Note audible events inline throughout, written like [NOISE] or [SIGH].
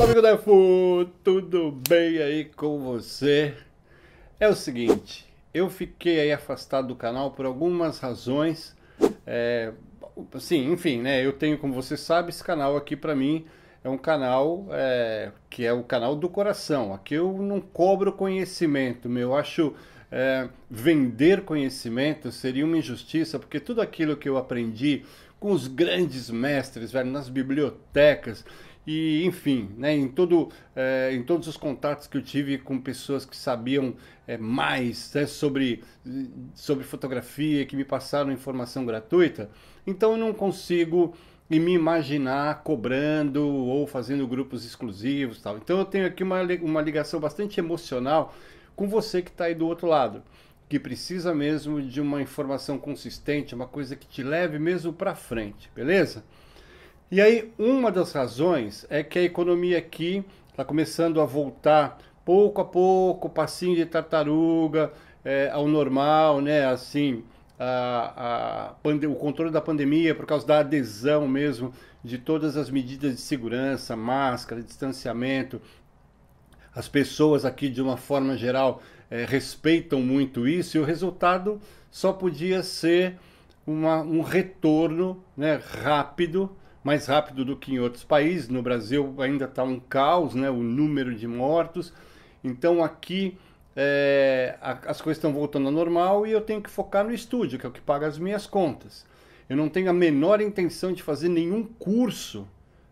Olá, amigo da FU, tudo bem aí com você? É o seguinte, eu fiquei aí afastado do canal por algumas razões, é, sim, enfim, né, eu tenho, como você sabe, esse canal aqui para mim é um canal é, que é o canal do coração, aqui eu não cobro conhecimento, meu, eu acho é, vender conhecimento seria uma injustiça, porque tudo aquilo que eu aprendi com os grandes mestres, velho, nas bibliotecas, e enfim, né, em, todo, é, em todos os contatos que eu tive com pessoas que sabiam é, mais né, sobre, sobre fotografia, que me passaram informação gratuita, então eu não consigo me imaginar cobrando ou fazendo grupos exclusivos tal. Então eu tenho aqui uma, uma ligação bastante emocional com você que está aí do outro lado, que precisa mesmo de uma informação consistente, uma coisa que te leve mesmo para frente, beleza? E aí, uma das razões é que a economia aqui está começando a voltar pouco a pouco, passinho de tartaruga, é, ao normal, né? Assim, a, a, o controle da pandemia por causa da adesão mesmo de todas as medidas de segurança, máscara, distanciamento, as pessoas aqui, de uma forma geral, é, respeitam muito isso e o resultado só podia ser uma, um retorno né, rápido, mais rápido do que em outros países. No Brasil ainda está um caos, né, o número de mortos. Então aqui é, a, as coisas estão voltando ao normal e eu tenho que focar no estúdio, que é o que paga as minhas contas. Eu não tenho a menor intenção de fazer nenhum curso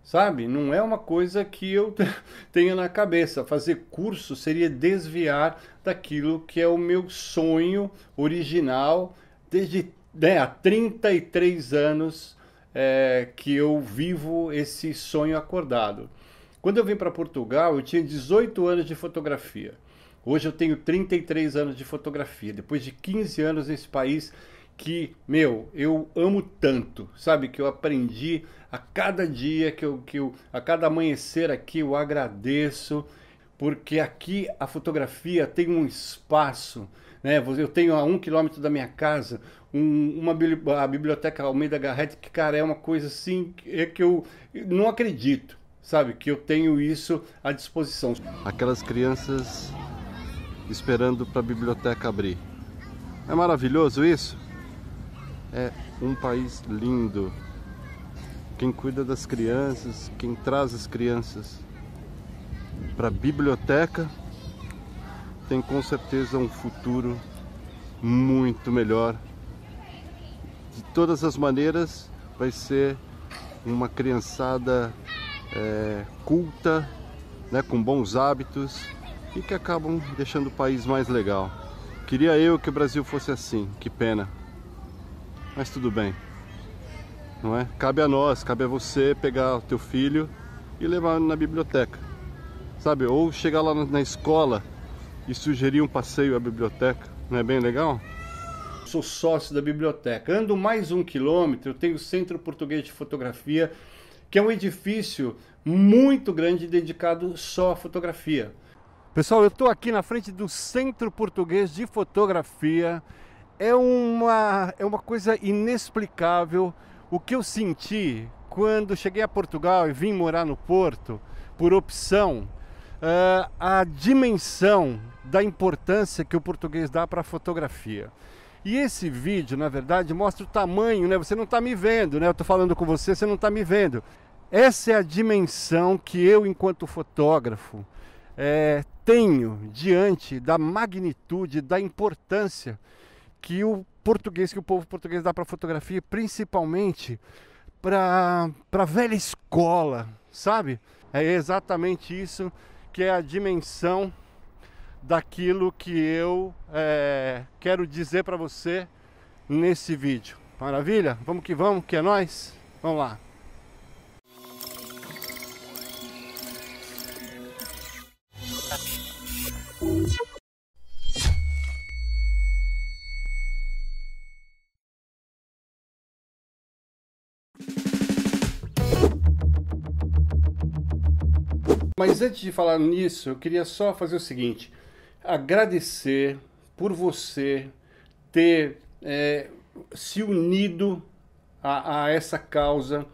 sabe? Não é uma coisa que eu [LAUGHS] tenha na cabeça. Fazer curso seria desviar daquilo que é o meu sonho original desde né, há 33 anos é, que eu vivo esse sonho acordado. Quando eu vim para Portugal, eu tinha 18 anos de fotografia. Hoje eu tenho 33 anos de fotografia. Depois de 15 anos nesse país, que, meu, eu amo tanto, sabe? Que eu aprendi a cada dia, que eu, que eu, a cada amanhecer aqui eu agradeço, porque aqui a fotografia tem um espaço, né? Eu tenho a um quilômetro da minha casa um, uma a biblioteca Almeida Garrett, que, cara, é uma coisa assim é que eu não acredito, sabe? Que eu tenho isso à disposição. Aquelas crianças esperando para a biblioteca abrir. É maravilhoso isso? é um país lindo. Quem cuida das crianças, quem traz as crianças para a biblioteca, tem com certeza um futuro muito melhor. De todas as maneiras, vai ser uma criançada é, culta, né, com bons hábitos e que acabam deixando o país mais legal. Queria eu que o Brasil fosse assim, que pena mas tudo bem. Não é? Cabe a nós, cabe a você pegar o teu filho e levar na biblioteca. Sabe? Ou chegar lá na escola e sugerir um passeio à biblioteca. Não é bem legal? Sou sócio da biblioteca. Ando mais um quilômetro, eu tenho o Centro Português de Fotografia, que é um edifício muito grande dedicado só à fotografia. Pessoal, eu estou aqui na frente do Centro Português de Fotografia é uma, é uma coisa inexplicável o que eu senti quando cheguei a Portugal e vim morar no Porto, por opção, uh, a dimensão da importância que o português dá para a fotografia. E esse vídeo, na verdade, mostra o tamanho, né? Você não está me vendo, né? Eu estou falando com você, você não está me vendo. Essa é a dimensão que eu, enquanto fotógrafo, é, tenho diante da magnitude, da importância que o português, que o povo português dá para fotografia, principalmente para a velha escola, sabe? É exatamente isso que é a dimensão daquilo que eu é, quero dizer para você nesse vídeo. Maravilha? Vamos que vamos, que é nós. Vamos lá. Mas antes de falar nisso, eu queria só fazer o seguinte: agradecer por você ter é, se unido a, a essa causa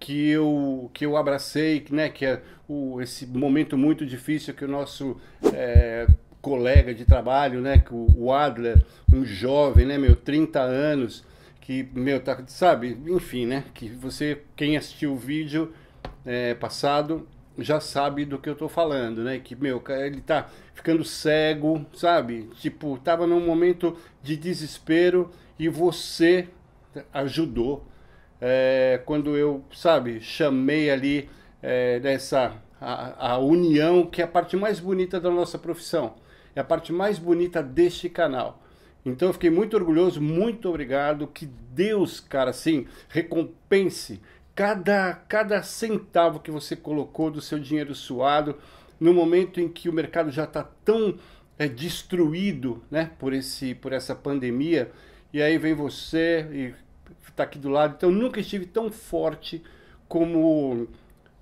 que eu, que eu abracei, né, que é o, esse momento muito difícil que o nosso é, colega de trabalho, né, que o, Adler, um jovem, né, meu, 30 anos, que, meu, tá, sabe, enfim, né, que você, quem assistiu o vídeo é, passado, já sabe do que eu tô falando, né, que, meu, ele tá ficando cego, sabe, tipo, tava num momento de desespero e você ajudou, é, quando eu, sabe, chamei ali é, dessa a, a, união, que é a parte mais bonita da nossa profissão, é a parte mais bonita deste canal. Então eu fiquei muito orgulhoso, muito obrigado, que Deus, cara, assim, recompense cada, cada centavo que você colocou do seu dinheiro suado, no momento em que o mercado já está tão é, destruído, né, por, esse, por essa pandemia, e aí vem você e está aqui do lado. Então, nunca estive tão forte como,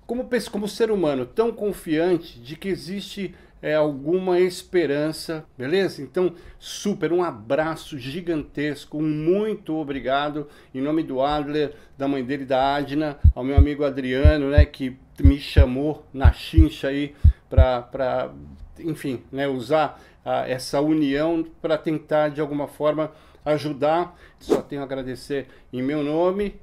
como, como ser humano, tão confiante de que existe é, alguma esperança, beleza? Então, super, um abraço gigantesco, um muito obrigado em nome do Adler, da mãe dele, da Adna, ao meu amigo Adriano, né, que me chamou na chincha aí para, enfim, né, usar a, essa união para tentar de alguma forma ajudar. Só tenho a agradecer em meu nome,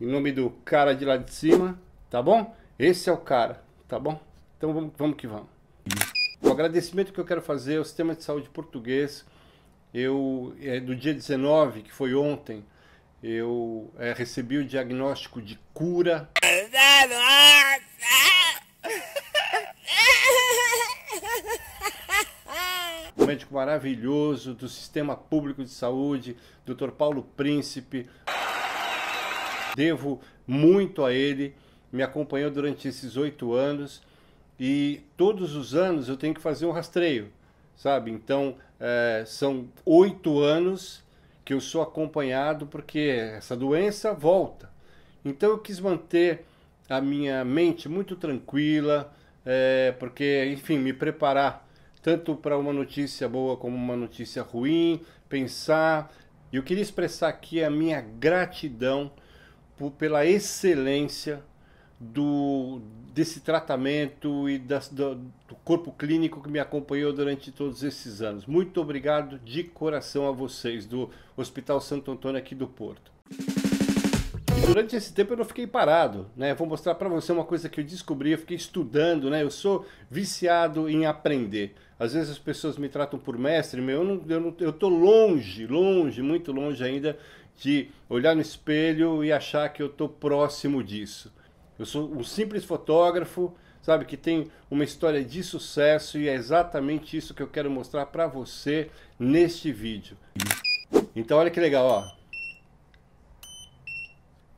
em nome do cara de lá de cima, tá bom? Esse é o cara, tá bom? Então vamos, vamos que vamos. O agradecimento que eu quero fazer ao Sistema de Saúde Português, eu, é, do dia 19, que foi ontem, eu é, recebi o diagnóstico de cura. [LAUGHS] médico maravilhoso do Sistema Público de Saúde, Dr. Paulo Príncipe. Devo muito a ele, me acompanhou durante esses oito anos e todos os anos eu tenho que fazer um rastreio, sabe? Então é, são oito anos que eu sou acompanhado porque essa doença volta. Então eu quis manter a minha mente muito tranquila, é, porque, enfim, me preparar tanto para uma notícia boa como uma notícia ruim, pensar. Eu queria expressar aqui a minha gratidão por, pela excelência do, desse tratamento e das, do, do corpo clínico que me acompanhou durante todos esses anos. Muito obrigado de coração a vocês do Hospital Santo Antônio aqui do Porto. E durante esse tempo eu não fiquei parado, né? Vou mostrar para você uma coisa que eu descobri, eu fiquei estudando, né? Eu sou viciado em aprender. Às vezes as pessoas me tratam por mestre, meu, eu, não, eu, não, eu tô longe, longe, muito longe ainda de olhar no espelho e achar que eu tô próximo disso. Eu sou um simples fotógrafo, sabe, que tem uma história de sucesso e é exatamente isso que eu quero mostrar para você neste vídeo. Então olha que legal, ó.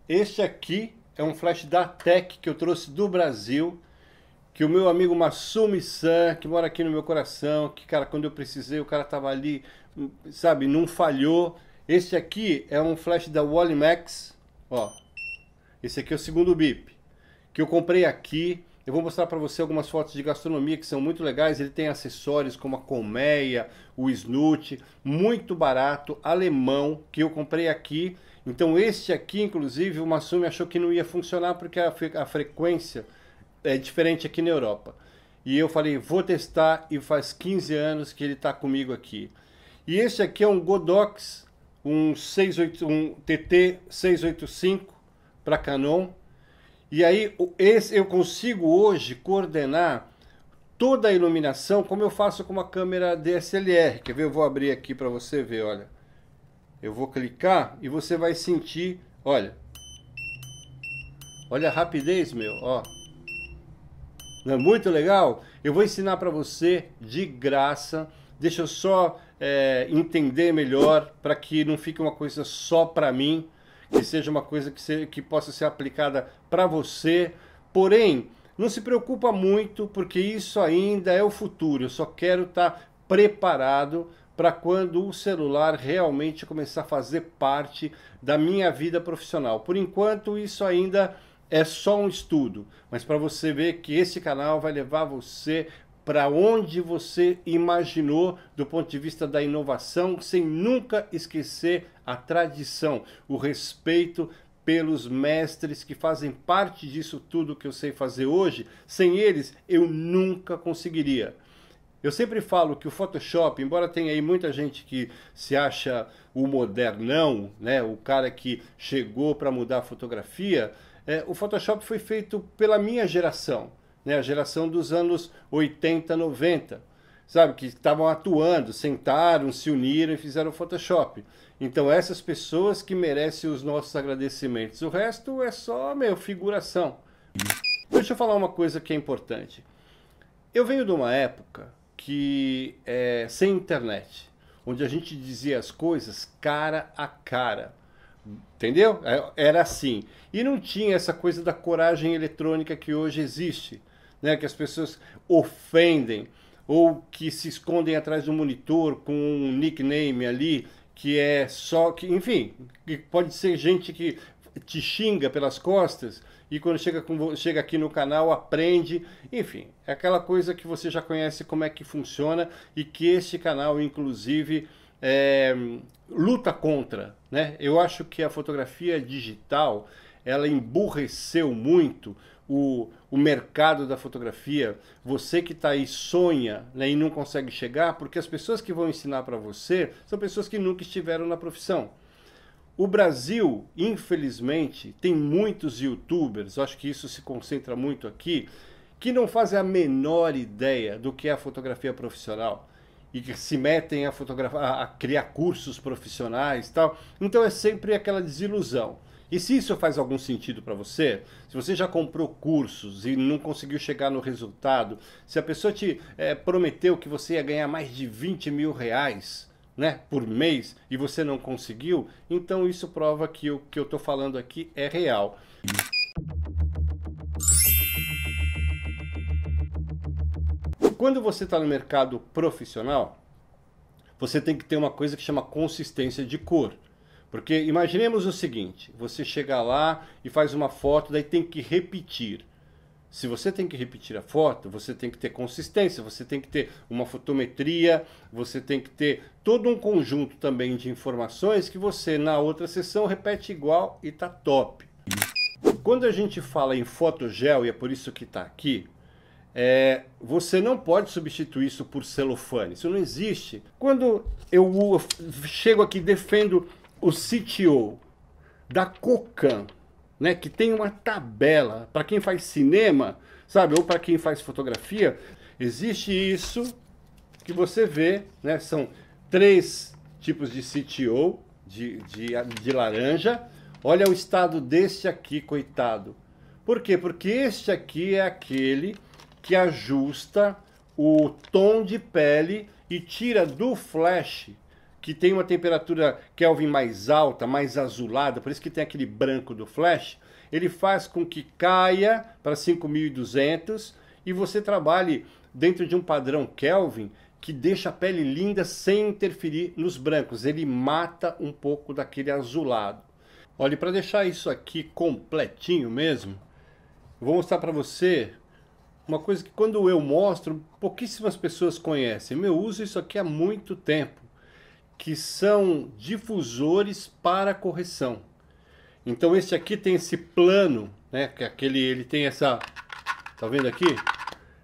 Este aqui é um flash da Tech que eu trouxe do Brasil, que o meu amigo Masumi-san, que mora aqui no meu coração, que, cara, quando eu precisei, o cara tava ali, sabe, não falhou. Este aqui é um flash da Wallimax, ó. Esse aqui é o segundo bip, que eu comprei aqui. Eu vou mostrar para você algumas fotos de gastronomia que são muito legais. Ele tem acessórios como a colmeia, o snoot, muito barato, alemão, que eu comprei aqui então este aqui, inclusive, o Masumi achou que não ia funcionar porque a, a frequência é diferente aqui na Europa. E eu falei, vou testar e faz 15 anos que ele está comigo aqui. E este aqui é um Godox, um, 68, um TT 685 para Canon. E aí esse, eu consigo hoje coordenar toda a iluminação como eu faço com uma câmera DSLR. Quer ver? Eu vou abrir aqui para você ver, olha. Eu vou clicar e você vai sentir, olha. Olha a rapidez, meu, ó. Não é muito legal? Eu vou ensinar para você de graça. Deixa eu só é, entender melhor para que não fique uma coisa só para mim, que seja uma coisa que, se, que possa ser aplicada para você. Porém, não se preocupa muito, porque isso ainda é o futuro. Eu só quero estar tá preparado para quando o celular realmente começar a fazer parte da minha vida profissional. Por enquanto, isso ainda é só um estudo, mas para você ver que esse canal vai levar você para onde você imaginou do ponto de vista da inovação, sem nunca esquecer a tradição, o respeito pelos mestres que fazem parte disso tudo que eu sei fazer hoje. Sem eles, eu nunca conseguiria. Eu sempre falo que o Photoshop, embora tenha aí muita gente que se acha o modernão, né, o cara que chegou para mudar a fotografia, é, o Photoshop foi feito pela minha geração, né, a geração dos anos 80, 90, sabe, que estavam atuando, sentaram, se uniram e fizeram Photoshop. Então essas pessoas que merecem os nossos agradecimentos. O resto é só, meu, figuração. Deixa eu falar uma coisa que é importante. Eu venho de uma época que é, sem internet, onde a gente dizia as coisas cara a cara. Entendeu? É, era assim. E não tinha essa coisa da coragem eletrônica que hoje existe, né? que as pessoas ofendem ou que se escondem atrás do monitor com um nickname ali que é só que, enfim, que pode ser gente que te xinga pelas costas e quando chega, com, chega aqui no canal aprende, enfim, é aquela coisa que você já conhece como é que funciona e que este canal, inclusive, é, luta contra. Né? Eu acho que a fotografia digital ela emburreceu muito o, o mercado da fotografia. Você que está aí sonha né, e não consegue chegar, porque as pessoas que vão ensinar para você são pessoas que nunca estiveram na profissão. O Brasil, infelizmente, tem muitos youtubers, acho que isso se concentra muito aqui, que não fazem a menor ideia do que é a fotografia profissional e que se metem a, fotografar, a criar cursos profissionais tal. Então é sempre aquela desilusão. E se isso faz algum sentido para você, se você já comprou cursos e não conseguiu chegar no resultado, se a pessoa te é, prometeu que você ia ganhar mais de 20 mil reais, né, por mês e você não conseguiu, então isso prova que o que eu estou falando aqui é real. Quando você está no mercado profissional, você tem que ter uma coisa que chama consistência de cor. Porque imaginemos o seguinte: você chega lá e faz uma foto, daí tem que repetir. Se você tem que repetir a foto, você tem que ter consistência, você tem que ter uma fotometria, você tem que ter todo um conjunto também de informações que você na outra sessão repete igual e tá top. Quando a gente fala em fotogel, e é por isso que está aqui, é, você não pode substituir isso por celofane, isso não existe. Quando eu chego aqui defendo o CTO da Cocan, né, que tem uma tabela para quem faz cinema, sabe, ou para quem faz fotografia, existe isso que você vê, né, são três tipos de CTO de, de, de laranja. Olha o estado deste aqui, coitado. Por quê? Porque este aqui é aquele que ajusta o tom de pele e tira do flash que tem uma temperatura Kelvin mais alta, mais azulada, por isso que tem aquele branco do flash, ele faz com que caia para 5200 e você trabalhe dentro de um padrão Kelvin que deixa a pele linda sem interferir nos brancos. Ele mata um pouco daquele azulado. Olha, para deixar isso aqui completinho mesmo, vou mostrar para você uma coisa que quando eu mostro, pouquíssimas pessoas conhecem. Eu uso isso aqui há muito tempo que são difusores para correção. Então este aqui tem esse plano, né, que é aquele ele tem essa tá vendo aqui?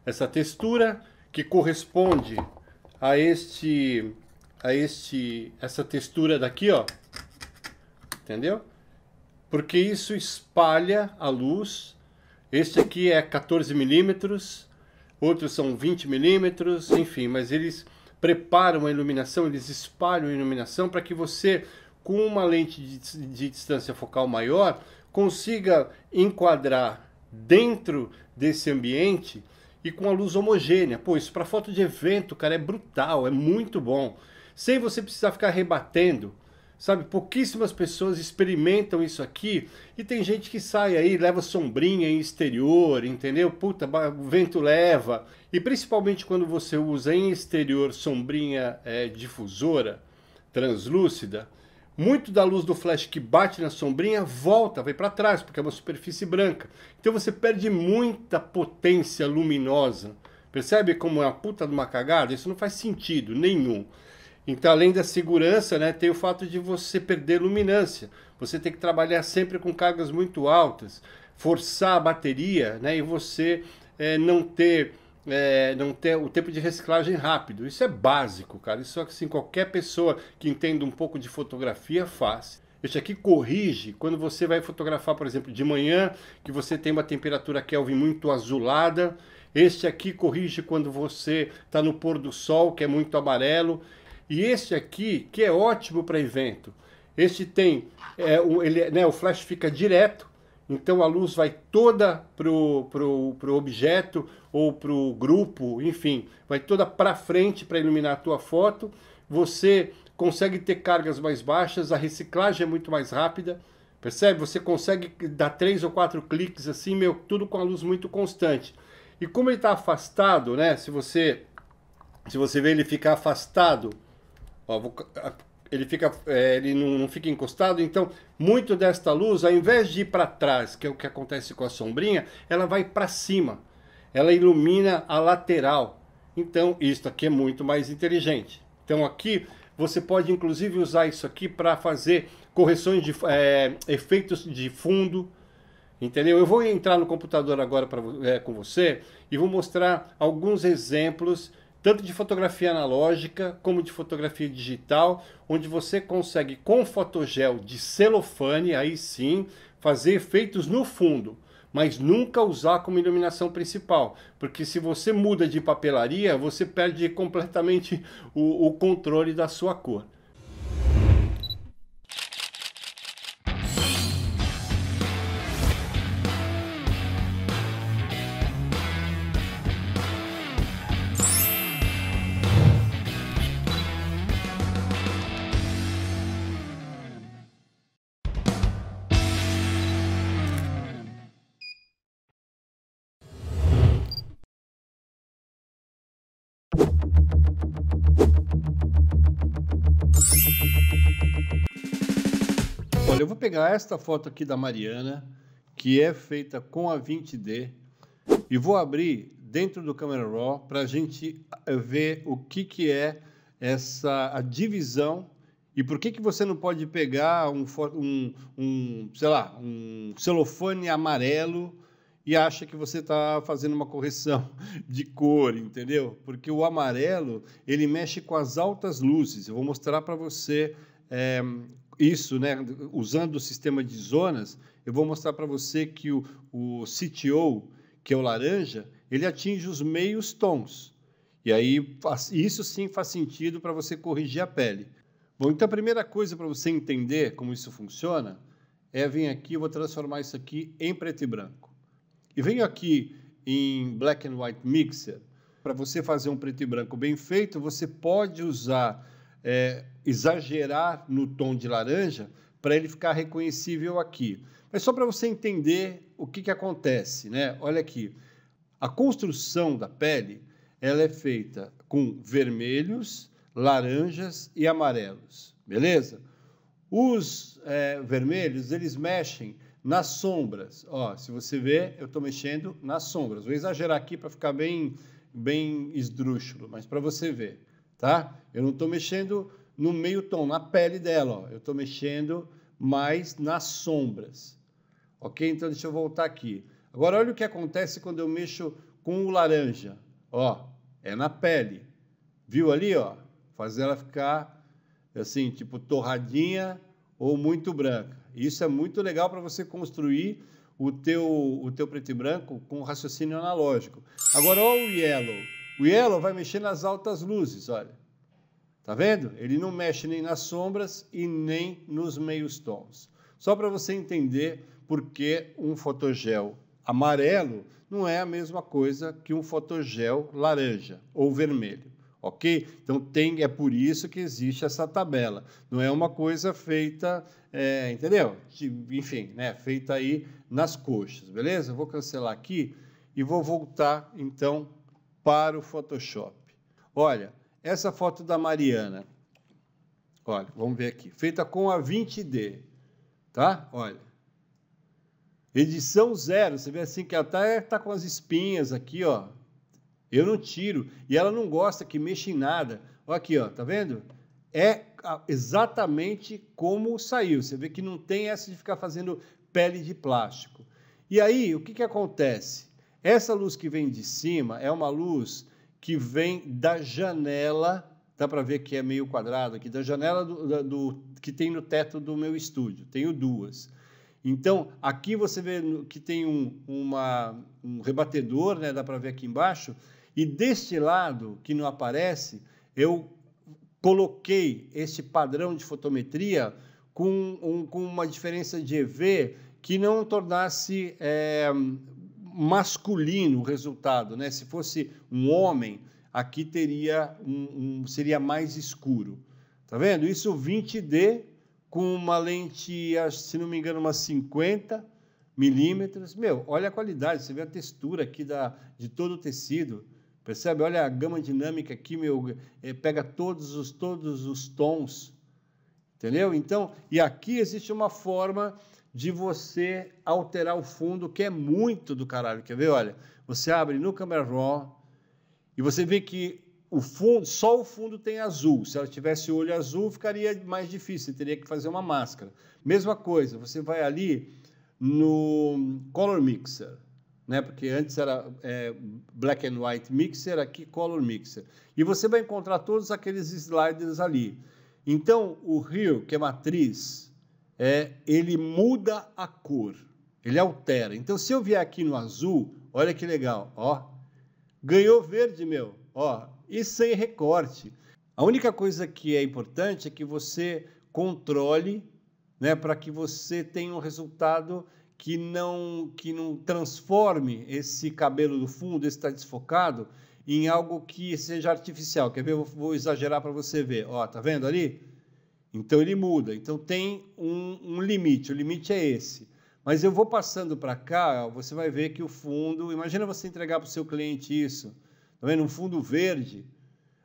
Essa textura que corresponde a este a este essa textura daqui, ó. Entendeu? Porque isso espalha a luz. Este aqui é 14 milímetros, outros são 20 milímetros, enfim, mas eles preparam a iluminação, eles espalham a iluminação para que você, com uma lente de, de distância focal maior, consiga enquadrar dentro desse ambiente e com a luz homogênea. Pô, isso para foto de evento, cara, é brutal, é muito bom. Sem você precisar ficar rebatendo Sabe, pouquíssimas pessoas experimentam isso aqui e tem gente que sai aí, leva sombrinha em exterior, entendeu? Puta, o vento leva. E principalmente quando você usa em exterior sombrinha é, difusora, translúcida, muito da luz do flash que bate na sombrinha volta, vai para trás, porque é uma superfície branca. Então você perde muita potência luminosa. Percebe como é uma puta de uma cagada? Isso não faz sentido nenhum. Então, além da segurança, né, tem o fato de você perder luminância. você tem que trabalhar sempre com cargas muito altas, forçar a bateria, né? E você é, não ter é, não ter o tempo de reciclagem rápido. Isso é básico, cara. Isso assim qualquer pessoa que entenda um pouco de fotografia faz. Este aqui corrige quando você vai fotografar, por exemplo, de manhã, que você tem uma temperatura Kelvin muito azulada. Este aqui corrige quando você está no pôr do sol, que é muito amarelo. E este aqui, que é ótimo para evento. Este tem, é, o, ele, né, o flash fica direto, então a luz vai toda para o pro, pro objeto ou para o grupo, enfim, vai toda para frente para iluminar a tua foto. Você consegue ter cargas mais baixas, a reciclagem é muito mais rápida, percebe? Você consegue dar três ou quatro cliques assim, meu, tudo com a luz muito constante. E como ele está afastado, né? Se você se você vê ele ficar afastado, ó, vou, ele fica é, ele não, não, fica encostado, então muito desta luz, ao invés de ir para trás, que é o que acontece com a sombrinha, ela vai para cima. Ela ilumina a lateral. Então, isso aqui é muito mais inteligente. Então, aqui você pode inclusive usar isso aqui para fazer correções de é, efeitos de fundo. Entendeu? Eu vou entrar no computador agora pra, é, com você e vou mostrar alguns exemplos, tanto de fotografia analógica como de fotografia digital, onde você consegue com fotogel de celofane, aí sim, fazer efeitos no fundo mas nunca usar como iluminação principal, porque se você muda de papelaria, você perde completamente o, o controle da sua cor. Vou pegar esta foto aqui da Mariana, que é feita com a 20D, e vou abrir dentro do Camera Raw para a gente eh, ver o que, que é essa a divisão e por que, que você não pode pegar um, um, um sei lá, um celofane amarelo e acha que você está fazendo uma correção [LAUGHS] de cor, entendeu? Porque o amarelo ele mexe com as altas luzes. Eu vou mostrar para você é, isso, né, usando o sistema de zonas, eu vou mostrar para você que o, o CTO, que é o laranja, ele atinge os meios tons. E aí, isso sim faz sentido para você corrigir a pele. Bom, então a primeira coisa para você entender como isso funciona é vir aqui, eu vou transformar isso aqui em preto e branco. E venho aqui em Black and White Mixer, para você fazer um preto e branco bem feito, você pode usar é, exagerar no tom de laranja para ele ficar reconhecível aqui. Mas só para você entender o que, que acontece, né? Olha aqui, a construção da pele ela é feita com vermelhos, laranjas e amarelos, beleza? Os é, vermelhos eles mexem nas sombras. Ó, se você ver, eu estou mexendo nas sombras. Vou exagerar aqui para ficar bem, bem esdrúxulo, mas para você ver tá? Eu não estou mexendo no meio tom, na pele dela, ó. eu estou mexendo mais nas sombras, ok? Então deixa eu voltar aqui. Agora olha o que acontece quando eu mexo com o laranja, ó, é na pele, viu ali, ó? Fazer ela ficar assim, tipo torradinha ou muito branca. Isso é muito legal para você construir o teu, o teu preto e branco com raciocínio analógico. Agora, olha o yellow. O Yellow vai mexer nas altas luzes, olha. Tá vendo? Ele não mexe nem nas sombras e nem nos meios tons. Só para você entender por que um fotogel amarelo não é a mesma coisa que um fotogel laranja ou vermelho, ok? Então tem, é por isso que existe essa tabela. Não é uma coisa feita, é, entendeu? Enfim, né? Feita aí nas coxas, beleza? vou cancelar aqui e vou voltar então para o Photoshop. Olha, essa foto da Mariana, olha, vamos ver aqui, feita com a 20D, tá? Olha, edição zero, você vê assim que ela tá, tá com as espinhas aqui, ó. Eu não tiro, e ela não gosta que mexa em nada. Olha aqui, ó, tá vendo? É exatamente como saiu. Você vê que não tem essa de ficar fazendo pele de plástico. E aí, o que, que acontece? Essa luz que vem de cima é uma luz que vem da janela, dá para ver que é meio quadrado aqui, da janela do, do, que tem no teto do meu estúdio. Tenho duas. Então, aqui você vê que tem um, uma, um rebatedor, né, dá para ver aqui embaixo, e deste lado, que não aparece, eu coloquei esse padrão de fotometria com, um, com uma diferença de EV que não tornasse é, masculino o resultado, né? Se fosse um homem, aqui teria um, um, seria mais escuro. Tá vendo? Isso 20D com uma lente, se não me engano, umas 50 milímetros. Meu, olha a qualidade, você vê a textura aqui da, de todo o tecido. Percebe? Olha a gama dinâmica aqui, meu, é, pega todos os, todos os tons. Entendeu? Então, e aqui existe uma forma de você alterar o fundo, que é muito do caralho. Quer ver? Olha, você abre no Camera Raw e você vê que o fundo, só o fundo tem azul. Se ela tivesse olho azul, ficaria mais difícil, você teria que fazer uma máscara. Mesma coisa, você vai ali no Color Mixer, né? Porque antes era é, Black and White Mixer, aqui Color Mixer. E você vai encontrar todos aqueles sliders ali. Então, o Rio, que é matriz, é, ele muda a cor, ele altera. Então, se eu vier aqui no azul, olha que legal, ó, ganhou verde, meu, ó, e sem recorte. A única coisa que é importante é que você controle, né, para que você tenha um resultado que não que não transforme esse cabelo do fundo, esse está desfocado, em algo que seja artificial. Quer ver? Eu vou exagerar para você ver. Ó, tá vendo ali? Então ele muda. Então tem um, um limite. O limite é esse. Mas eu vou passando para cá, você vai ver que o fundo. Imagina você entregar para o seu cliente isso, tá vendo? Um fundo verde.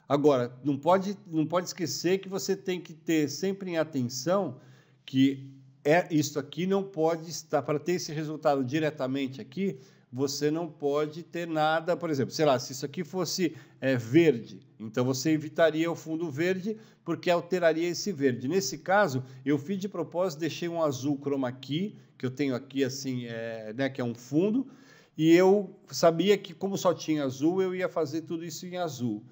Agora, não pode, não pode esquecer que você tem que ter sempre em atenção que é isso aqui não pode estar para ter esse resultado diretamente aqui você não pode ter nada, por exemplo, sei lá, se isso aqui fosse é, verde, então você evitaria o fundo verde porque alteraria esse verde. Nesse caso, eu fiz de propósito, deixei um azul chroma key, que eu tenho aqui assim, é, né, que é um fundo, e eu sabia que como só tinha azul, eu ia fazer tudo isso em azul.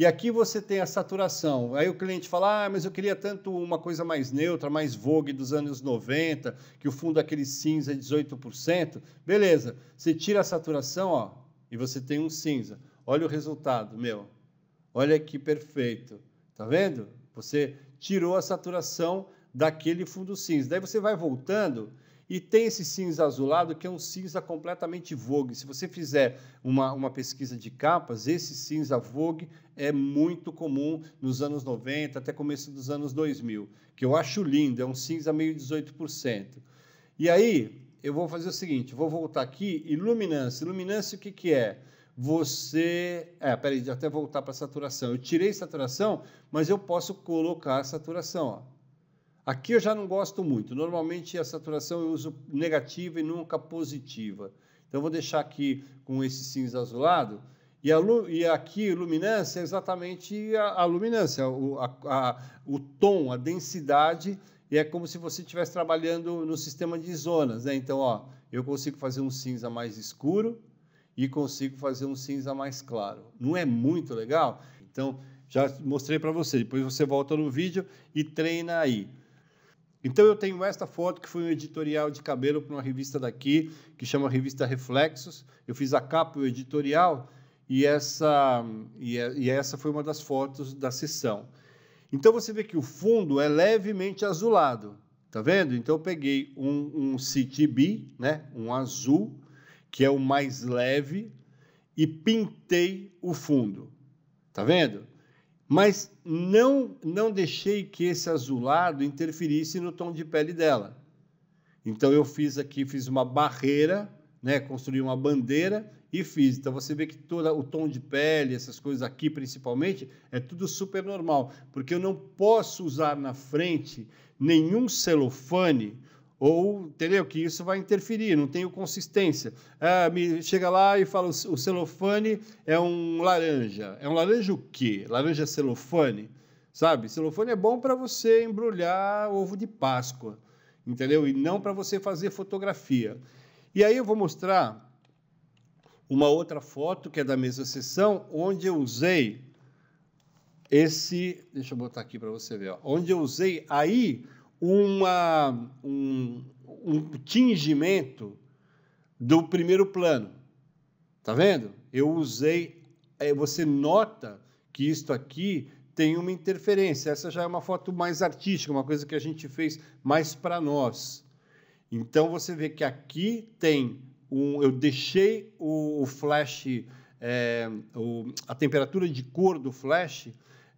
E aqui você tem a saturação. Aí o cliente fala: ah, mas eu queria tanto uma coisa mais neutra, mais vogue dos anos 90, que o fundo é aquele cinza 18%. Beleza, você tira a saturação ó, e você tem um cinza. Olha o resultado, meu. Olha que perfeito. Tá vendo? Você tirou a saturação daquele fundo cinza. Daí você vai voltando e tem esse cinza azulado, que é um cinza completamente vogue. Se você fizer uma, uma pesquisa de capas, esse cinza vogue é muito comum nos anos 90 até começo dos anos 2000, que eu acho lindo, é um cinza meio 18%. E aí, eu vou fazer o seguinte, vou voltar aqui, iluminância. Iluminância o que, que é? Você. É, peraí, até voltar para saturação. Eu tirei saturação, mas eu posso colocar saturação. Ó. Aqui eu já não gosto muito. Normalmente a saturação eu uso negativa e nunca positiva. Então vou deixar aqui com esse cinza azulado. E, a, e aqui luminância é exatamente a, a luminância, o, a, a, o tom, a densidade. E é como se você estivesse trabalhando no sistema de zonas. Né? Então, ó, eu consigo fazer um cinza mais escuro e consigo fazer um cinza mais claro. Não é muito legal? Então, já mostrei para você. Depois você volta no vídeo e treina aí. Então eu tenho esta foto que foi um editorial de cabelo para uma revista daqui, que chama Revista Reflexos. Eu fiz a capa e o editorial e essa, e, e essa foi uma das fotos da sessão. Então você vê que o fundo é levemente azulado, tá vendo? Então eu peguei um, um CTB, né, um azul, que é o mais leve, e pintei o fundo, tá vendo? Mas não, não deixei que esse azulado interferisse no tom de pele dela. Então eu fiz aqui, fiz uma barreira né, construir uma bandeira e fiz. Então você vê que todo o tom de pele, essas coisas aqui principalmente, é tudo super normal, porque eu não posso usar na frente nenhum celofane ou, entendeu? Que isso vai interferir, não tenho consistência. Ah, me chega lá e fala, o celofane é um laranja. É um laranja o quê? Laranja celofane? Sabe? Celofane é bom para você embrulhar ovo de Páscoa, entendeu? E não para você fazer fotografia. E aí eu vou mostrar uma outra foto que é da mesma sessão, onde eu usei esse, deixa eu botar aqui para você ver, ó, onde eu usei aí uma, um, um tingimento do primeiro plano. Tá vendo? Eu usei, é, você nota que isto aqui tem uma interferência. Essa já é uma foto mais artística, uma coisa que a gente fez mais para nós. Então você vê que aqui tem um, eu deixei o, o flash, é, o, a temperatura de cor do flash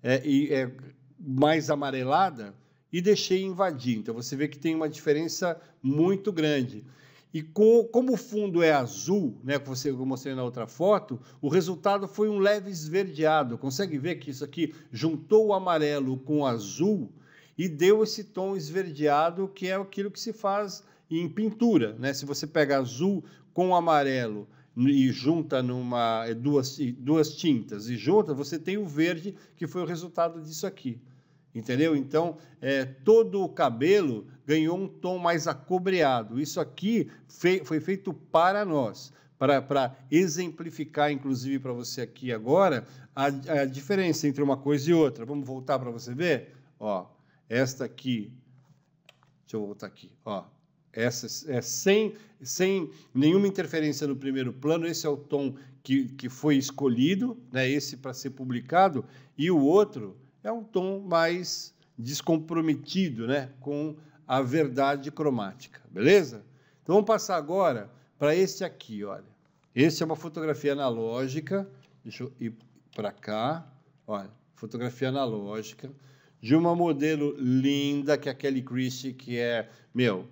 é, e, é, mais amarelada e deixei invadir. Então você vê que tem uma diferença muito grande. E com, como o fundo é azul, né, que você eu mostrei na outra foto, o resultado foi um leve esverdeado. Consegue ver que isso aqui juntou o amarelo com o azul e deu esse tom esverdeado, que é aquilo que se faz em pintura. Né? Se você pega azul com amarelo e junta numa duas, duas tintas e junta, você tem o verde, que foi o resultado disso aqui. Entendeu? Então, é, todo o cabelo ganhou um tom mais acobreado. Isso aqui fei, foi feito para nós, para exemplificar, inclusive para você aqui agora, a, a diferença entre uma coisa e outra. Vamos voltar para você ver? Ó, esta aqui. Deixa eu voltar aqui. Ó, essa, é, sem, sem nenhuma interferência no primeiro plano, esse é o tom que, que foi escolhido, né, esse para ser publicado, e o outro é um tom mais descomprometido né, com a verdade cromática, beleza? Então vamos passar agora para esse aqui, olha. Esse é uma fotografia analógica, deixa eu ir para cá, olha, fotografia analógica de uma modelo linda que é a Kelly Christie, que é, meu,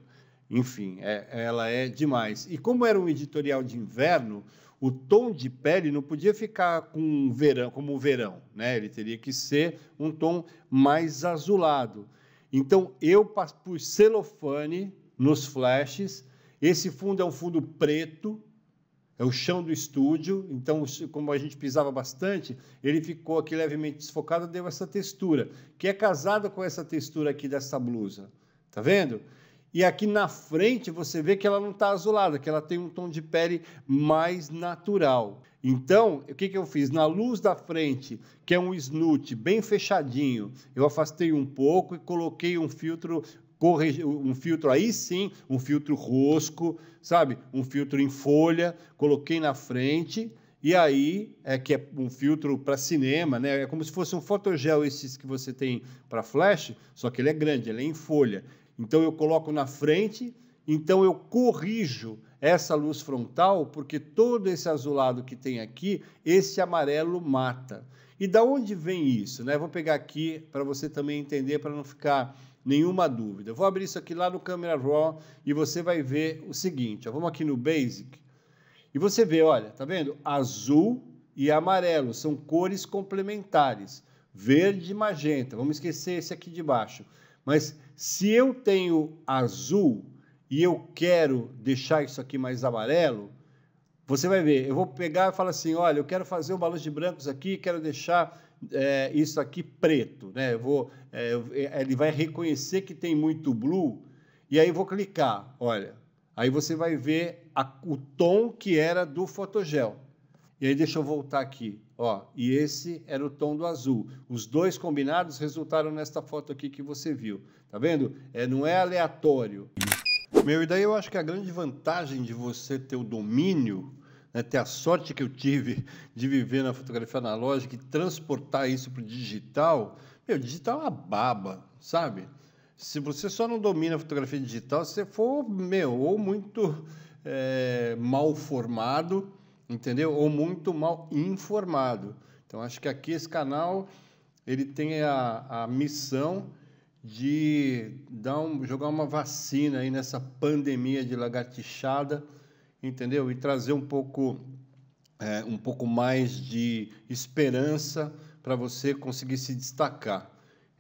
enfim, é, ela é demais. E como era um editorial de inverno, o tom de pele não podia ficar com verão, como o verão, né? Ele teria que ser um tom mais azulado. Então eu pus celofane nos flashes. Esse fundo é um fundo preto, é o chão do estúdio. Então, como a gente pisava bastante, ele ficou aqui levemente desfocado, deu essa textura, que é casada com essa textura aqui dessa blusa. Tá vendo? E aqui na frente você vê que ela não está azulada, que ela tem um tom de pele mais natural. Então, o que, que eu fiz? Na luz da frente, que é um snoot bem fechadinho, eu afastei um pouco e coloquei um filtro um filtro aí sim, um filtro rosco, sabe? Um filtro em folha, coloquei na frente e aí é que é um filtro para cinema, né? É como se fosse um fotogel esses que você tem para flash, só que ele é grande, ele é em folha. Então eu coloco na frente, então eu corrijo essa luz frontal, porque todo esse azulado que tem aqui, esse amarelo mata. E da onde vem isso? Né? Vou pegar aqui para você também entender, para não ficar nenhuma dúvida. Vou abrir isso aqui lá no Camera Raw e você vai ver o seguinte. Ó, vamos aqui no Basic e você vê, olha, tá vendo? Azul e amarelo são cores complementares. Verde e magenta. Vamos esquecer esse aqui de baixo. Mas se eu tenho azul e eu quero deixar isso aqui mais amarelo, você vai ver, eu vou pegar e falar assim, olha, eu quero fazer um balanço de brancos aqui, quero deixar é, isso aqui preto, né? Eu vou, é, ele vai reconhecer que tem muito blue e aí vou clicar, olha, aí você vai ver a, o tom que era do fotogel. E aí deixa eu voltar aqui, ó, e esse era o tom do azul. Os dois combinados resultaram nesta foto aqui que você viu. Tá vendo? É, não é aleatório. Meu, e daí eu acho que a grande vantagem de você ter o domínio, né, ter a sorte que eu tive [LAUGHS] de viver na fotografia analógica e transportar isso para o digital, meu, digital é uma baba, sabe? Se você só não domina a fotografia digital, você for, meu, ou muito é, mal formado, entendeu? Ou muito mal informado. Então acho que aqui esse canal ele tem a, a missão de dar um, jogar uma vacina aí nessa pandemia de lagartixada entendeu? E trazer um pouco, é, um pouco mais de esperança para você conseguir se destacar.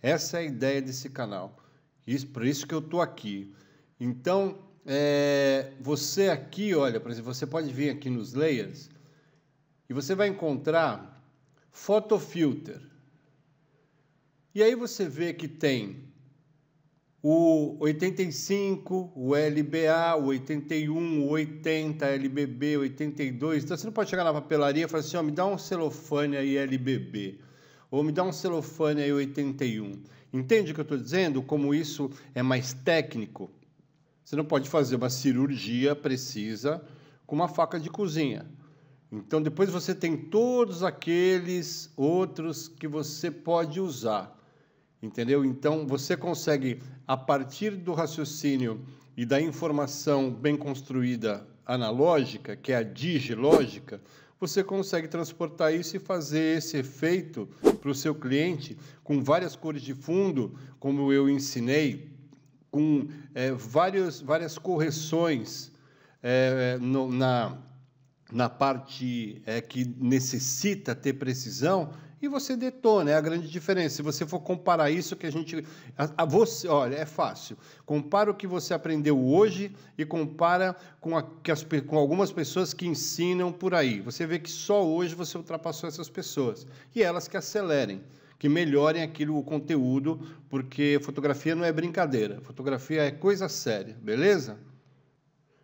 Essa é a ideia desse canal. Isso, por isso que eu estou aqui. Então, é, você aqui, olha, por exemplo, você pode vir aqui nos layers e você vai encontrar photo filter. E aí você vê que tem o 85, o LBA, o 81, o 80, LBB, 82. Então você não pode chegar na papelaria e falar assim: ó, me dá um celofane aí LBB, ou me dá um celofane aí 81. Entende o que eu estou dizendo? Como isso é mais técnico. Você não pode fazer uma cirurgia precisa com uma faca de cozinha. Então depois você tem todos aqueles outros que você pode usar. Entendeu? Então você consegue, a partir do raciocínio e da informação bem construída analógica, que é a digilógica, você consegue transportar isso e fazer esse efeito para o seu cliente com várias cores de fundo, como eu ensinei, com é, várias, várias correções é, no, na, na parte é, que necessita ter precisão e você detona, é a grande diferença. Se você for comparar isso que a gente. A, a você, olha, é fácil. Compara o que você aprendeu hoje e compara com, a, as, com algumas pessoas que ensinam por aí. Você vê que só hoje você ultrapassou essas pessoas. E elas que acelerem, que melhorem aquilo, o conteúdo, porque fotografia não é brincadeira. Fotografia é coisa séria, beleza?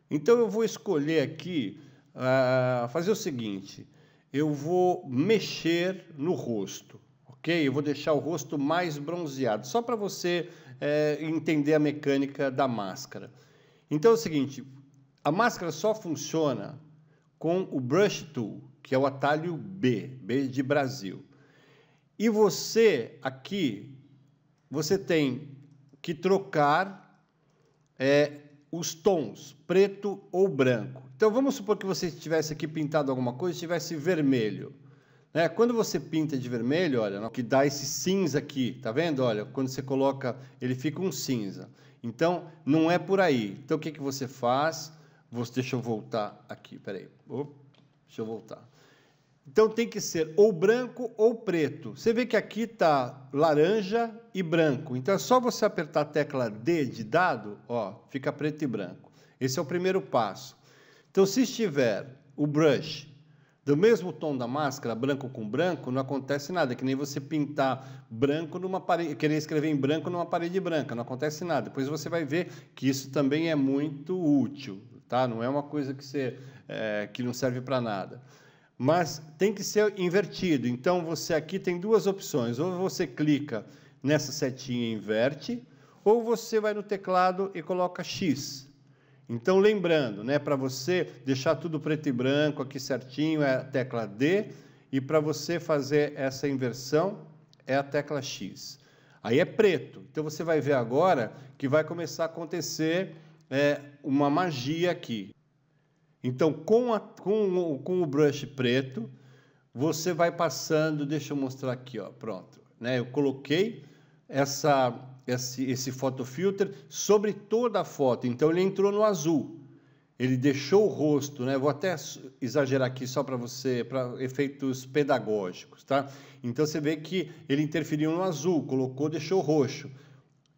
Então eu vou escolher aqui uh, fazer o seguinte eu vou mexer no rosto, ok? Eu vou deixar o rosto mais bronzeado, só para você é, entender a mecânica da máscara. Então é o seguinte, a máscara só funciona com o Brush Tool, que é o atalho B, B de Brasil. E você aqui, você tem que trocar é, os tons, preto ou branco. Então vamos supor que você tivesse aqui pintado alguma coisa tivesse vermelho. Né? Quando você pinta de vermelho, olha, que dá esse cinza aqui, tá vendo? Olha, quando você coloca, ele fica um cinza. Então não é por aí. Então o que, que você faz? Você, deixa eu voltar aqui, peraí. Opa, deixa eu voltar. Então tem que ser ou branco ou preto. Você vê que aqui está laranja e branco. Então é só você apertar a tecla D de dado, ó, fica preto e branco. Esse é o primeiro passo. Então se estiver o brush do mesmo tom da máscara, branco com branco, não acontece nada. É que nem você pintar branco numa parede, querer escrever em branco numa parede branca, não acontece nada. Depois você vai ver que isso também é muito útil, tá? Não é uma coisa que, você, é, que não serve para nada mas tem que ser invertido. Então você aqui tem duas opções: ou você clica nessa setinha e inverte, ou você vai no teclado e coloca X. Então lembrando, né, para você deixar tudo preto e branco aqui certinho é a tecla D e para você fazer essa inversão é a tecla X. Aí é preto. Então você vai ver agora que vai começar a acontecer é, uma magia aqui. Então, com, a, com, com o brush preto, você vai passando, deixa eu mostrar aqui, ó, pronto. Né? Eu coloquei essa, esse, esse filter sobre toda a foto, então ele entrou no azul. Ele deixou o rosto, né? Vou até exagerar aqui só para você, para efeitos pedagógicos, tá? Então você vê que ele interferiu no azul, colocou, deixou roxo.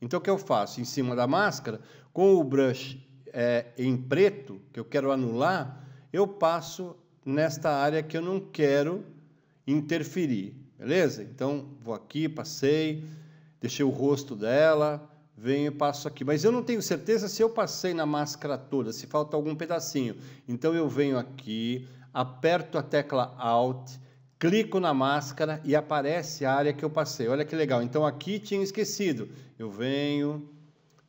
Então o que eu faço? Em cima da máscara, com o brush é, em preto, que eu quero anular, eu passo nesta área que eu não quero interferir, beleza? Então, vou aqui, passei, deixei o rosto dela, venho e passo aqui. Mas eu não tenho certeza se eu passei na máscara toda, se falta algum pedacinho. Então, eu venho aqui, aperto a tecla Alt, clico na máscara e aparece a área que eu passei. Olha que legal. Então, aqui tinha esquecido. Eu venho,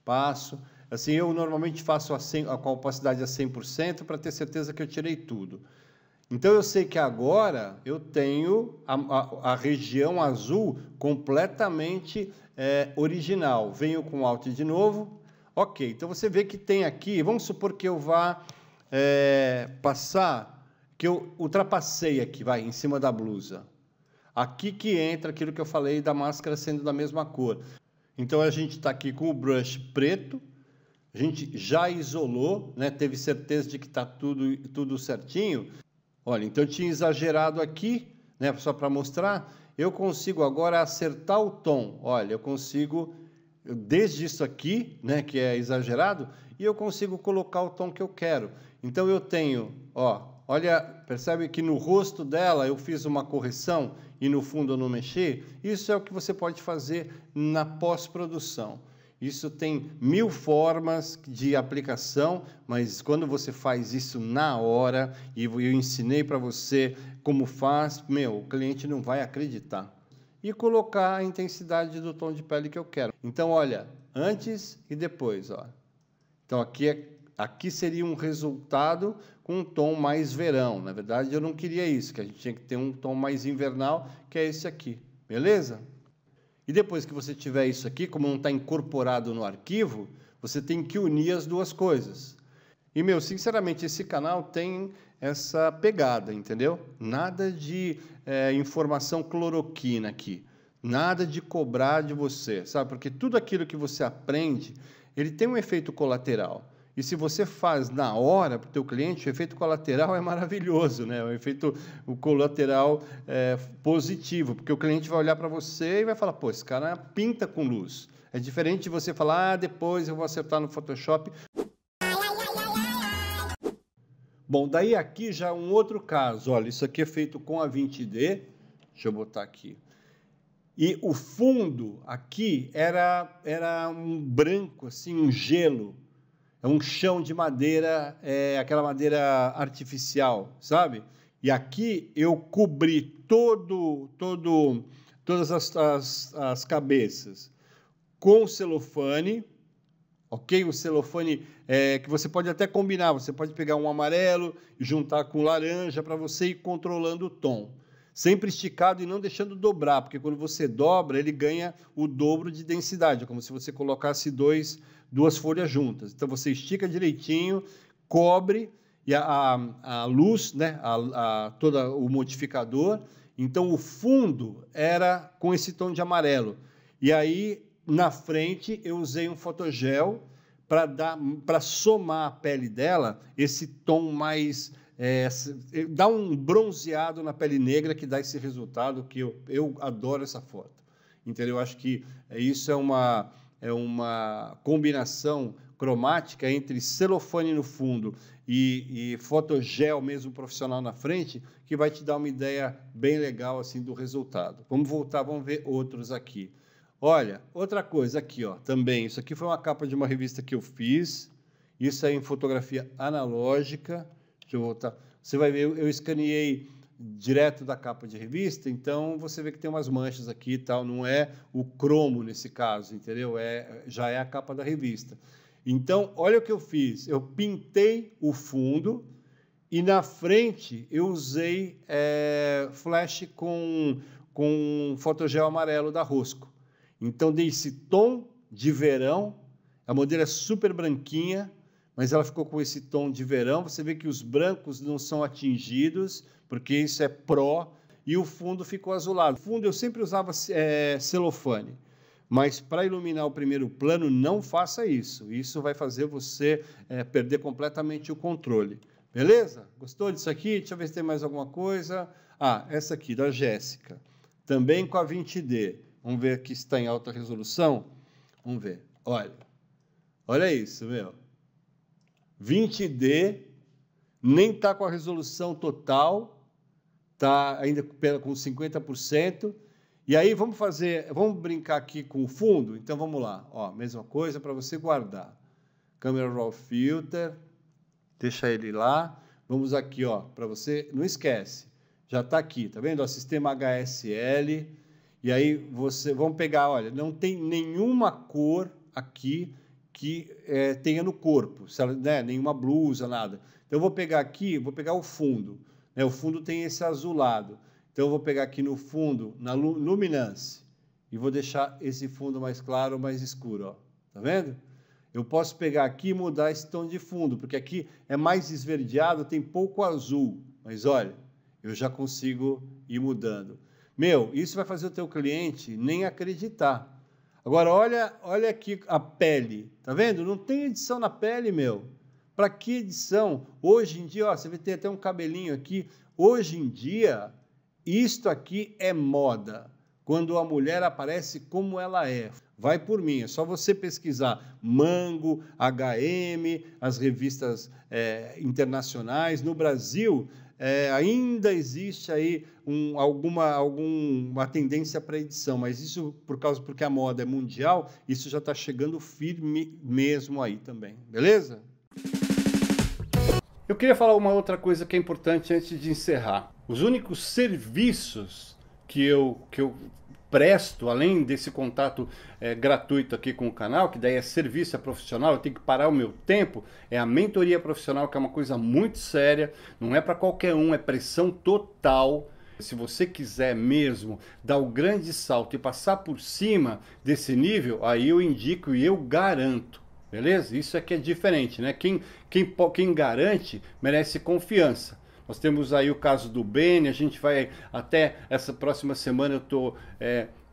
passo... Assim, eu normalmente faço a, 100, a capacidade a 100% para ter certeza que eu tirei tudo. Então eu sei que agora eu tenho a, a, a região azul completamente é, original. Venho com Alt de novo. Ok, então você vê que tem aqui, vamos supor que eu vá é, passar, que eu ultrapassei aqui, vai, em cima da blusa. Aqui que entra aquilo que eu falei da máscara sendo da mesma cor. Então a gente está aqui com o brush preto, a gente já isolou, né? teve certeza de que está tudo, tudo certinho. Olha, então eu tinha exagerado aqui, né? só para mostrar. Eu consigo agora acertar o tom. Olha, eu consigo, desde isso aqui, né, que é exagerado, e eu consigo colocar o tom que eu quero. Então eu tenho, ó, olha, percebe que no rosto dela eu fiz uma correção e no fundo eu não mexi? Isso é o que você pode fazer na pós-produção. Isso tem mil formas de aplicação, mas quando você faz isso na hora, e eu ensinei para você como faz, meu, o cliente não vai acreditar. E colocar a intensidade do tom de pele que eu quero. Então, olha, antes e depois, ó. Então aqui é aqui seria um resultado com um tom mais verão. Na verdade, eu não queria isso, que a gente tinha que ter um tom mais invernal, que é esse aqui. Beleza? E depois que você tiver isso aqui, como não está incorporado no arquivo, você tem que unir as duas coisas. E, meu, sinceramente, esse canal tem essa pegada, entendeu? Nada de é, informação cloroquina aqui. Nada de cobrar de você, sabe? Porque tudo aquilo que você aprende, ele tem um efeito colateral. E se você faz na hora para o teu cliente, o efeito colateral é maravilhoso, né? O efeito o colateral é positivo, porque o cliente vai olhar para você e vai falar, pô, esse cara pinta com luz. É diferente de você falar, ah, depois eu vou acertar no Photoshop. Bom, daí aqui já um outro caso. Olha, isso aqui é feito com a 20D. Deixa eu botar aqui. E o fundo aqui era, era um branco, assim, um gelo é um chão de madeira, é aquela madeira artificial, sabe? E aqui eu cobri todo, todo, todas as, as, as cabeças com celofane, ok? O celofane é, que você pode até combinar, você pode pegar um amarelo e juntar com laranja para você ir controlando o tom. Sempre esticado e não deixando dobrar, porque quando você dobra, ele ganha o dobro de densidade, como se você colocasse dois duas folhas juntas. Então você estica direitinho, cobre e a, a, a luz, né, a, a, todo o modificador. Então o fundo era com esse tom de amarelo. E aí na frente eu usei um fotogel para dar para somar a pele dela esse tom mais é, dá um bronzeado na pele negra que dá esse resultado que eu, eu adoro essa foto entendeu eu acho que isso é uma é uma combinação cromática entre celofane no fundo e, e fotogel mesmo profissional na frente, que vai te dar uma ideia bem legal assim do resultado. Vamos voltar, vamos ver outros aqui. Olha, outra coisa aqui, ó, também, isso aqui foi uma capa de uma revista que eu fiz, isso é em fotografia analógica, deixa eu voltar, você vai ver, eu, eu escaneei direto da capa de revista, então você vê que tem umas manchas aqui e tal, não é o cromo nesse caso, entendeu? É, já é a capa da revista. Então, olha o que eu fiz. Eu pintei o fundo e na frente eu usei é, flash com, com fotogel amarelo da Rosco. Então, dei esse tom de verão, a modelo é super branquinha, mas ela ficou com esse tom de verão. Você vê que os brancos não são atingidos, porque isso é pró, e o fundo ficou azulado. O fundo eu sempre usava é, celofane, mas para iluminar o primeiro plano, não faça isso. Isso vai fazer você é, perder completamente o controle. Beleza? Gostou disso aqui? Deixa eu ver se tem mais alguma coisa. Ah, essa aqui, da Jéssica. Também com a 20D. Vamos ver aqui se está em alta resolução. Vamos ver. Olha. Olha isso, meu. 20D, nem está com a resolução total, está ainda com 50%. E aí vamos fazer, vamos brincar aqui com o fundo. Então vamos lá, ó, mesma coisa para você guardar. Camera Raw Filter, deixa ele lá. Vamos aqui, ó, para você, não esquece. Já está aqui, tá vendo? O sistema HSL. E aí você, vamos pegar, olha, não tem nenhuma cor aqui que é, tenha no corpo, né, nenhuma blusa, nada. Então eu vou pegar aqui, vou pegar o fundo. Né, o fundo tem esse azulado. Então eu vou pegar aqui no fundo, na luminância, e vou deixar esse fundo mais claro ou mais escuro. Ó. Tá vendo? Eu posso pegar aqui e mudar esse tom de fundo, porque aqui é mais esverdeado, tem pouco azul. Mas olha, eu já consigo ir mudando. Meu, isso vai fazer o teu cliente nem acreditar. Agora, olha, olha aqui a pele, tá vendo? Não tem edição na pele, meu. Para que edição? Hoje em dia, ó, você vai ter até um cabelinho aqui. Hoje em dia, isto aqui é moda. Quando a mulher aparece como ela é. Vai por mim, é só você pesquisar Mango, HM, as revistas é, internacionais. No Brasil, é, ainda existe aí um, alguma, alguma tendência para edição, mas isso por causa porque a moda é mundial, isso já está chegando firme mesmo aí também, beleza? Eu queria falar uma outra coisa que é importante antes de encerrar. Os únicos serviços que eu, que eu presto, além desse contato é, gratuito aqui com o canal, que daí é serviço é profissional, eu tenho que parar o meu tempo, é a mentoria profissional, que é uma coisa muito séria, não é para qualquer um, é pressão total. Se você quiser mesmo dar o grande salto e passar por cima desse nível, aí eu indico e eu garanto. Beleza? Isso é que é diferente, né? Quem, quem, quem garante merece confiança. Nós temos aí o caso do Beni, a gente vai até essa próxima semana eu estou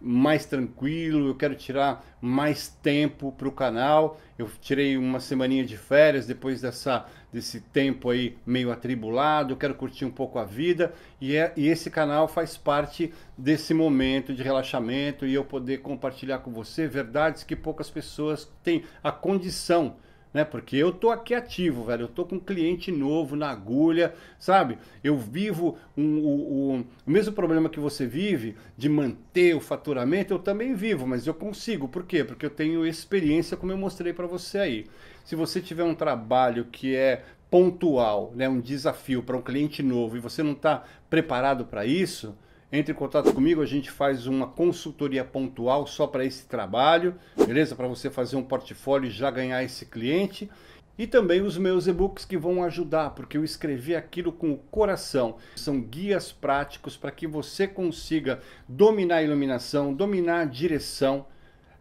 mais tranquilo, eu quero tirar mais tempo para o canal. Eu tirei uma semaninha de férias depois dessa, desse tempo aí meio atribulado, eu quero curtir um pouco a vida e, é, e esse canal faz parte desse momento de relaxamento e eu poder compartilhar com você verdades que poucas pessoas têm a condição né? Porque eu tô aqui ativo, velho. Eu tô com um cliente novo na agulha, sabe? Eu vivo um, o mesmo problema que você vive de manter o faturamento, eu também vivo, mas eu consigo. Por quê? Porque eu tenho experiência, como eu mostrei para você aí. Se você tiver um trabalho que é pontual, né, um desafio para um cliente novo e você não está preparado para isso, entre em contato comigo, a gente faz uma consultoria pontual só para esse trabalho, beleza? Para você fazer um portfólio e já ganhar esse cliente. E também os meus e-books que vão ajudar, porque eu escrevi aquilo com o coração. São guias práticos para que você consiga dominar a iluminação, dominar a direção,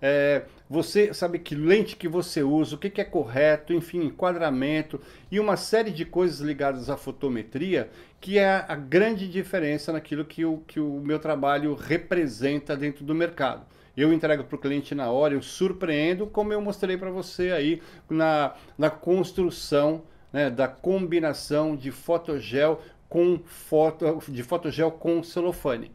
é, você sabe que lente que você usa, o que, que, é correto, enfim, enquadramento e uma série de coisas ligadas à fotometria que é a grande diferença naquilo que o, que o meu trabalho representa dentro do mercado. Eu entrego para o cliente na hora, eu surpreendo, como eu mostrei para você aí na, na construção né, da combinação de fotogel com foto, de fotogel com celofane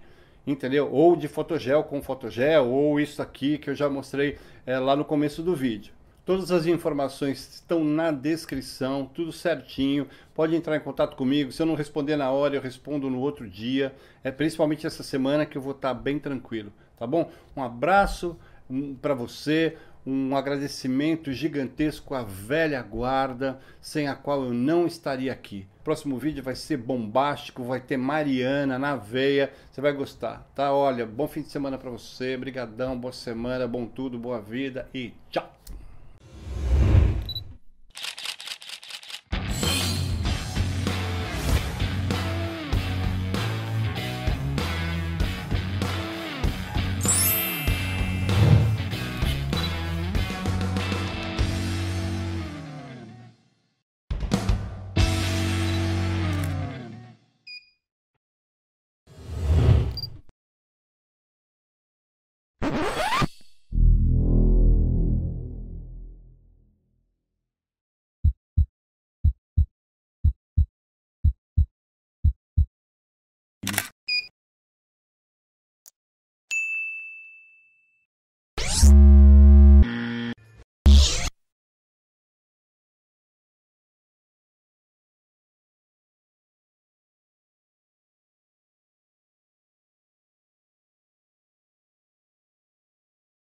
entendeu? Ou de fotogel com fotogel, ou isso aqui que eu já mostrei é, lá no começo do vídeo. Todas as informações estão na descrição, tudo certinho. Pode entrar em contato comigo. Se eu não responder na hora, eu respondo no outro dia. É principalmente essa semana que eu vou estar bem tranquilo, tá bom? Um abraço um, para você, um agradecimento gigantesco à velha guarda, sem a qual eu não estaria aqui. Próximo vídeo vai ser bombástico, vai ter Mariana na veia, você vai gostar, tá? Olha, bom fim de semana para você, brigadão, boa semana, bom tudo, boa vida e tchau!